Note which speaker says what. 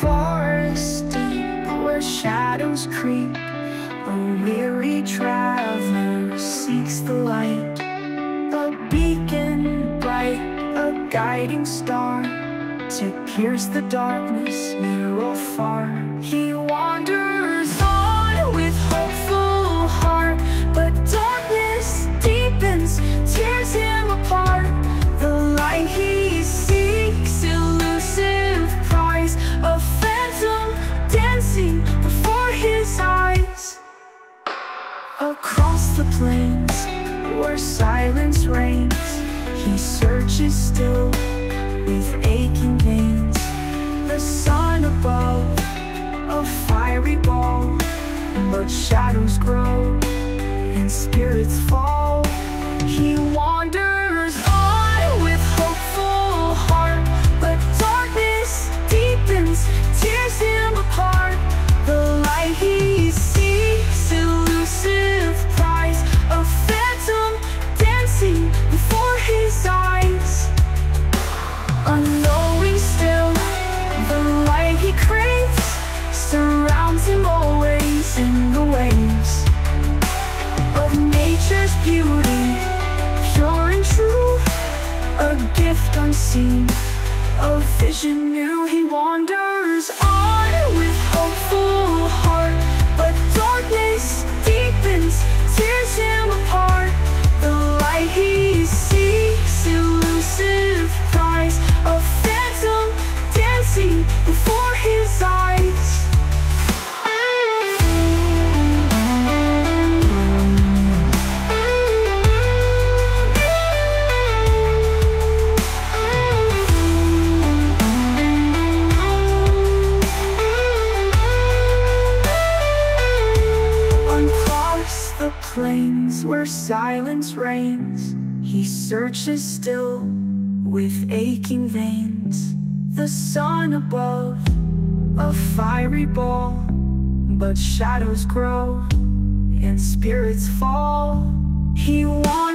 Speaker 1: forest deep where shadows creep. A weary traveler seeks the light. A beacon bright, a guiding star. To pierce the darkness near or far He wanders Across the plains where silence reigns. He searches still with aching veins. The sun above, a fiery ball But shadows grow and spirits fall Always in the waves Of nature's beauty, pure and true A gift unseen, a vision new He wanders on with hopeful plains where silence reigns. He searches still with aching veins. The sun above, a fiery ball But shadows grow and spirits fall. He hopeful